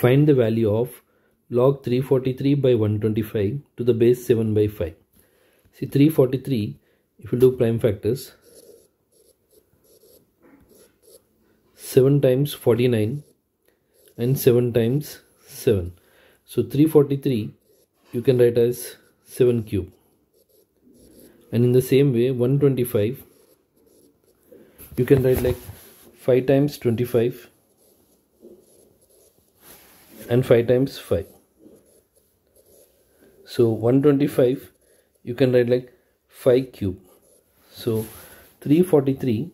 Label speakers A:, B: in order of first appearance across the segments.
A: Find the value of log 343 by 125 to the base 7 by 5. See 343, if you do prime factors, 7 times 49 and 7 times 7. So 343 you can write as 7 cube. And in the same way 125 you can write like 5 times 25 and 5 times 5 so 125 you can write like 5 cube. So 343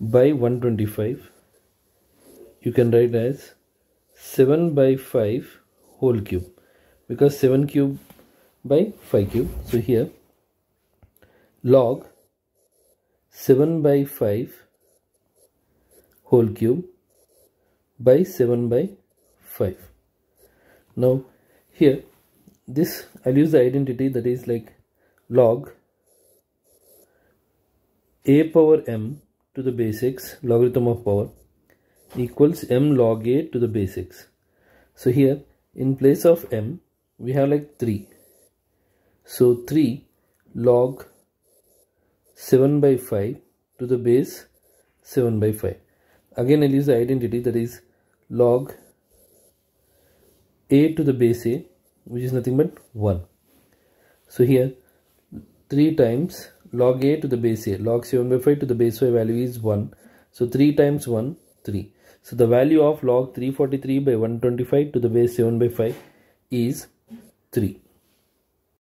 A: by 125 you can write as 7 by 5 whole cube. Because 7 cube by 5 cube. So here log 7 by 5 whole cube by 7 by 5 now here this I'll use the identity that is like log a power m to the base x logarithm of power equals m log a to the base x so here in place of m we have like 3 so 3 log 7 by 5 to the base 7 by 5 again I'll use the identity that is log a to the base a which is nothing but 1 so here 3 times log a to the base a log 7 by 5 to the base 5 value is 1 so 3 times 1 3 so the value of log 343 by 125 to the base 7 by 5 is 3